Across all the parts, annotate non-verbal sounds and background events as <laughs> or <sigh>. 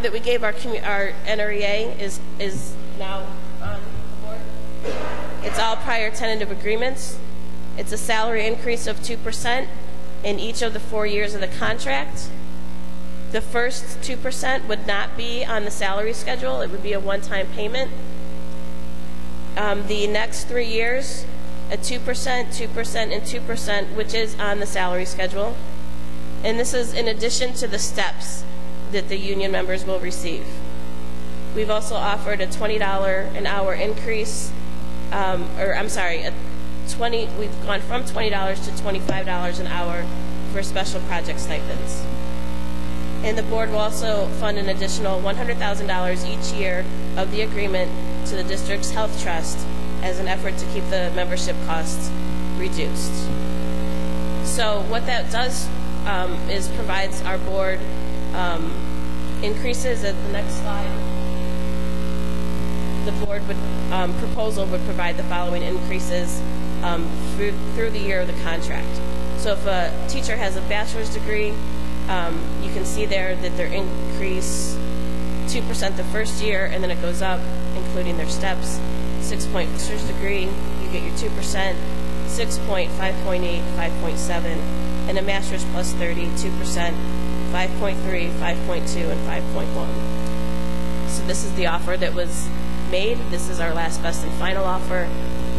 that we gave our, our NREA is, is now on the board. It's all prior tentative agreements. It's a salary increase of 2% in each of the four years of the contract. The first 2% would not be on the salary schedule. It would be a one-time payment. Um, the next three years, a 2%, 2%, and 2%, which is on the salary schedule. And this is in addition to the steps that the union members will receive. We've also offered a $20 an hour increase, um, or I'm sorry, a 20, we've gone from $20 to $25 an hour for special project stipends. And the board will also fund an additional $100,000 each year of the agreement to the district's health trust as an effort to keep the membership costs reduced. So what that does um, is provides our board um, increases at the next slide. The board would, um, proposal would provide the following increases um, through, through the year of the contract. So if a teacher has a bachelor's degree, um, you can see there that their increase 2% the first year, and then it goes up, including their steps. Six point master's degree, you get your 2%, 6.5.8, 5.7, and a master's plus 30, 2%, 5.3, 5.2, and 5.1. So this is the offer that was made. This is our last best and final offer.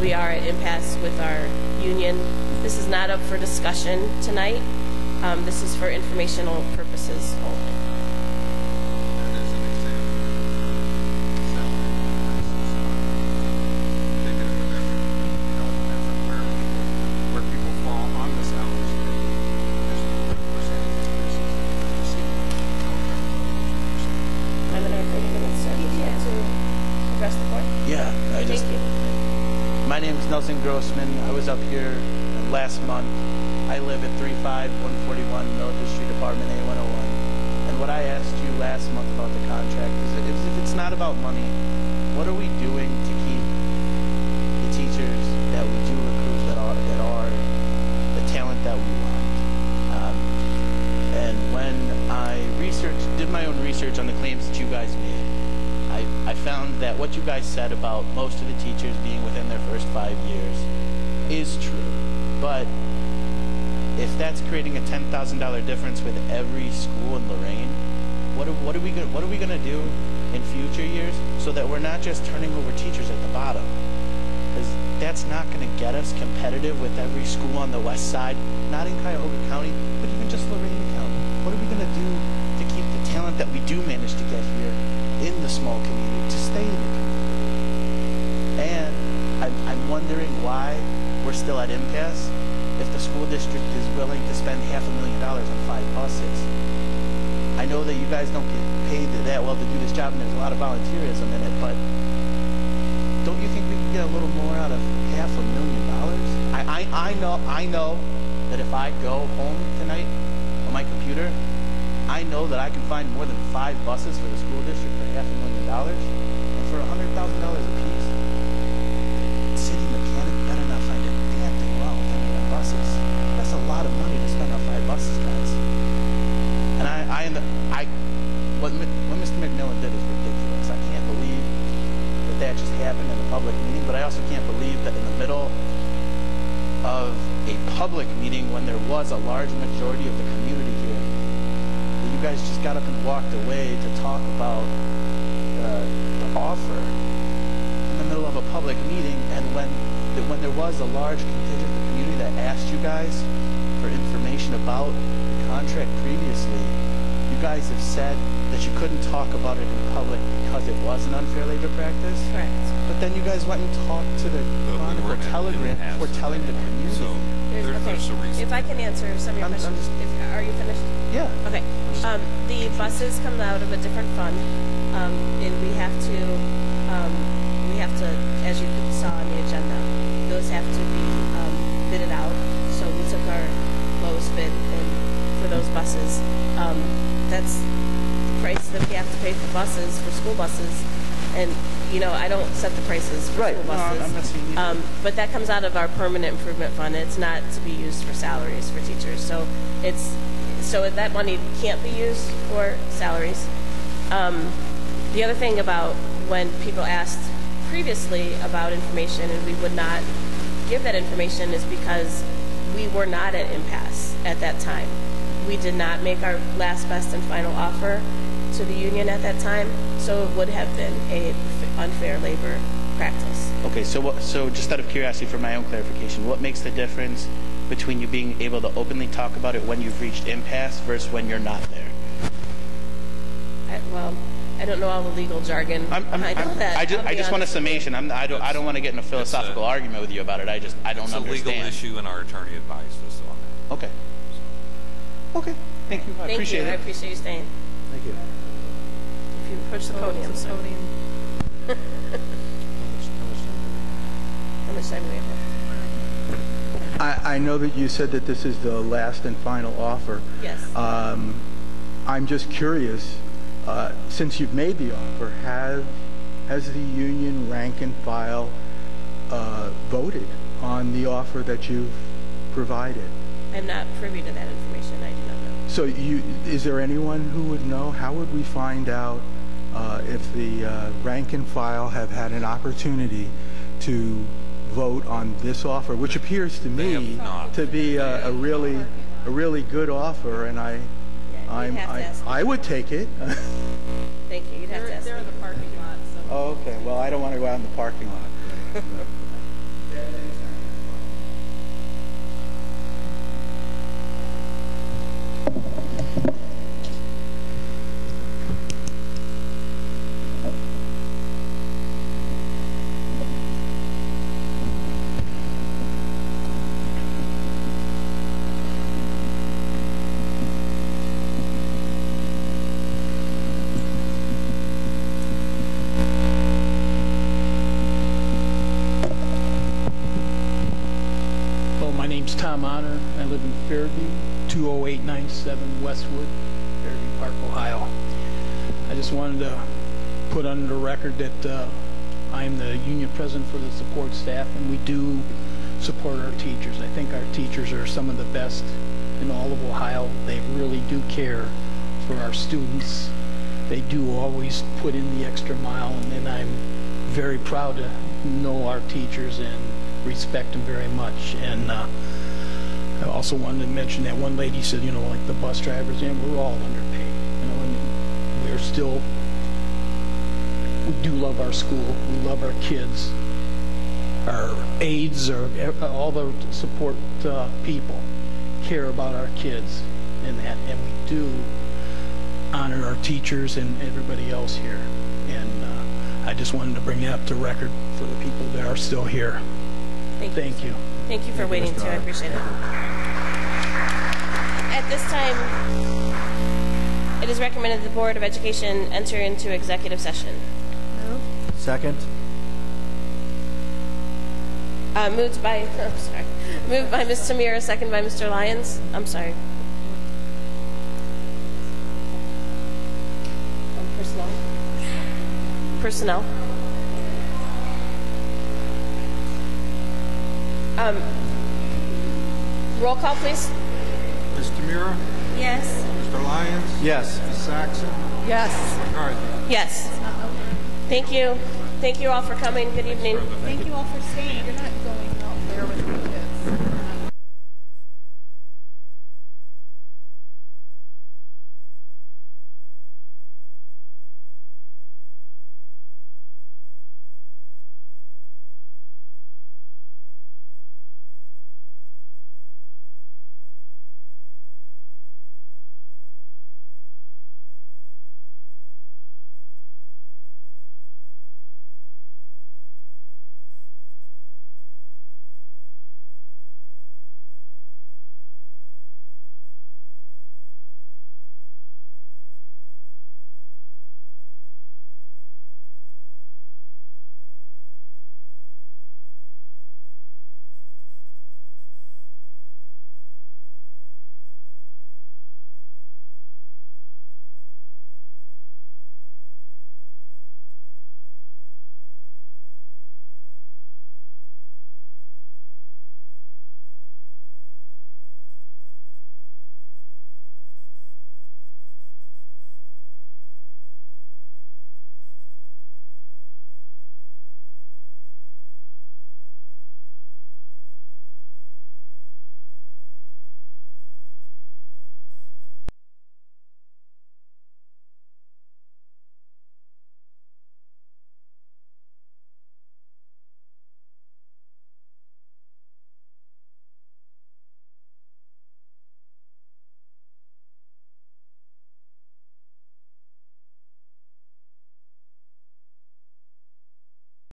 We are at impasse with our union. This is not up for discussion tonight. Um, this is for informational purposes only. That is an example of salary increases. Indicative of everything, you know, depends on where people, where people fall on the salary scale. There's percentage increases that you see. I'm going to bring it in, sir. To address the board. Yeah, I just, Thank you. Nelson Grossman. I was up here last month. I live at 35141 Milledge Street, Apartment A101. And what I asked you last month about the contract is if it's not about money, what are we doing to keep the teachers that we do recruit that are, that are the talent that we want? Um, and when I researched, did my own research on the claims that you guys made, I, I found that what you guys said about most of the teachers being within their first five years is true. But if that's creating a ten thousand dollar difference with every school in Lorain, what are, what are we gonna what are we gonna do in future years so that we're not just turning over teachers at the bottom? Because that's not gonna get us competitive with every school on the west side, not in Cuyahoga County, but even just Lorain County. What are we gonna do to keep the talent that we do manage to get here in the small community to stay in the community? And I'm, I'm wondering why we're still at impasse if the school district is willing to spend half a million dollars on five buses. I know that you guys don't get paid that well to do this job and there's a lot of volunteerism in it, but don't you think we could get a little more out of half a million dollars? I, I, I know I know that if I go home tonight on my computer, I know that I can find more than five buses for the school district for half a million dollars. And for a hundred thousand dollars a piece, the city mechanic better not find a damn thing wrong with any of the buses. That's a lot of money to spend on five buses, guys. And I, I, am the, I, what, Mi- what Mr. McMillan did is ridiculous. I can't believe that that just happened in a public meeting, but I also can't believe that in the middle of a public meeting when there was a large majority of the community here, that you guys just got up and walked away to talk about uh, the offer in the middle of a public meeting, and when that when there was a large contingent of the community that asked you guys for information about the contract previously, you guys have said that you couldn't talk about it in public because it was an unfair labor practice. Correct. But then you guys went and talked to the But we Chronicle Telegram in before impasse telling the with community. So There's, there- okay. there's a reason. If I can answer some of your I'm- I'm questions. just- If, are you finished? yeah. Okay. Um, the buses come out of a different fund, um, and we have to, um, we have to, as you saw on the agenda, those have to be um, bidded out. So we took our lowest bid and for those buses. Um, that's the price that we have to pay for buses, for school buses. And, you know, I don't set the prices for Right. school No, buses. You. Um, but that comes out of our permanent improvement fund. It's not to be used for salaries for teachers. So it's so that money can't be used for salaries. Um, the other thing about when people asked previously about information and we would not give that information is because we were not at impasse at that time. We did not make our last, best, and final offer to the union at that time, so it would have been a unfair labor practice. Okay, so what, so just out of curiosity for my own clarification, what makes the difference between you being able to openly talk about it when you've reached impasse versus when you're not there? I, well, I don't know all the legal jargon I'm, I'm, behind all I'm- that. I just, I'll I be just want a honest with you. summation. I'm, I don't, I don't want to get in a philosophical argument with you about it. I just, I don't It's a understand. legal issue, and our attorney advised us on that. Okay. Okay. Thank you. I Thank appreciate you. I appreciate you staying. Thank you. If you approach the podium, sir. How much time do we have left? I, I know that you said that this is the last and final offer. Yes. Um, I'm just curious, uh, since you've made the offer, have, has the union rank and file uh, voted on the offer that you've provided? I'm not privy to that information. I do not know. So you, is there anyone who would know? How would we find out uh, if the uh, rank and file have had an opportunity to vote on this offer, which appears to me to be a, a really, a really good offer, and I, Yeah, you'd I'm, I. I would take it. <laughs> Thank you. You'd have to They're, ask. they're in the parking lot, so. Oh, okay. Well, I don't want to go out in the parking lot. <laughs> Well, my Honor. I live in Fairview, 20897 Westwood, Fairview Park, Ohio. I just wanted to put on the record that uh, I'm the union president for the support staff, and we do support our teachers. I think our teachers are some of the best in all of Ohio. They really do care for our students. They do always put in the extra mile, and, and I'm very proud to know our teachers and respect them very much. And uh, I also wanted to mention that one lady said, you know, like the bus drivers, and we're all underpaid. You know, and we're still, we do love our school. We love our kids. Our aides, or all the support uh, people care about our kids and that, and we do honor our teachers and everybody else here. And uh, I just wanted to bring that up to record for the people that are still here. Thank you. Thank you. Thank you for waiting too. I appreciate it. At this time, it is recommended the Board of Education enter into executive session. Second? Uh, moved by, <laughs> I'm sorry, moved by Ms. Tamira, second by Mr. Lyons. I'm sorry. Um, Personnel? Personnel. Um, roll call, please. Ms. Tamira? Yes. Mr. Lyons? Yes. Ms. Saxon? Yes. McCarthy? Yes. Thank you. Thank you all for coming. Good evening. Thank you all for staying.